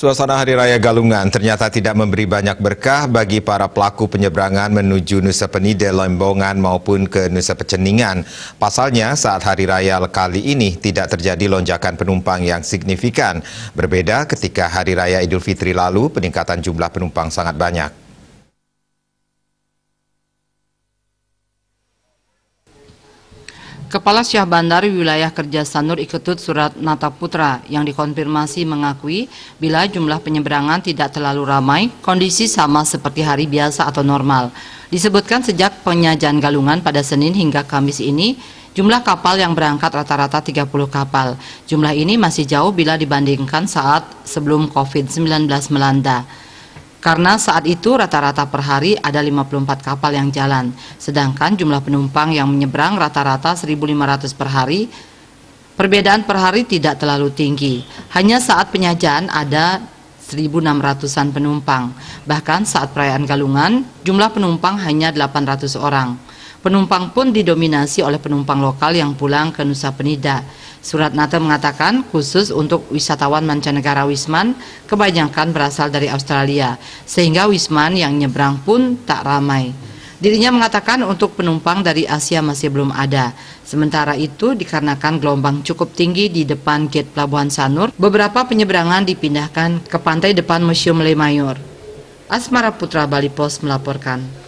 Suasana Hari Raya Galungan ternyata tidak memberi banyak berkah bagi para pelaku penyeberangan menuju Nusa Penida, Lembongan maupun ke Nusa Peceningan. Pasalnya saat Hari Raya kali ini tidak terjadi lonjakan penumpang yang signifikan. Berbeda ketika Hari Raya Idul Fitri lalu peningkatan jumlah penumpang sangat banyak. Kepala Syah Bandar Wilayah Kerja Sanur Iketut Surat Nata Putra yang dikonfirmasi mengakui bila jumlah penyeberangan tidak terlalu ramai, kondisi sama seperti hari biasa atau normal. Disebutkan sejak penyajian galungan pada Senin hingga Kamis ini, jumlah kapal yang berangkat rata-rata 30 kapal. Jumlah ini masih jauh bila dibandingkan saat sebelum COVID-19 melanda. Karena saat itu rata-rata per hari ada 54 kapal yang jalan, sedangkan jumlah penumpang yang menyeberang rata-rata 1.500 per hari. Perbedaan per hari tidak terlalu tinggi, hanya saat penyajian ada 1.600-an penumpang. Bahkan saat perayaan Galungan, jumlah penumpang hanya 800 orang. Penumpang pun didominasi oleh penumpang lokal yang pulang ke Nusa Penida. Surat Nata mengatakan khusus untuk wisatawan mancanegara Wisman kebanyakan berasal dari Australia, sehingga Wisman yang nyebrang pun tak ramai. Dirinya mengatakan untuk penumpang dari Asia masih belum ada. Sementara itu dikarenakan gelombang cukup tinggi di depan gate Pelabuhan Sanur, beberapa penyeberangan dipindahkan ke pantai depan Museum Lemayor. Asmara Putra Bali Pos melaporkan.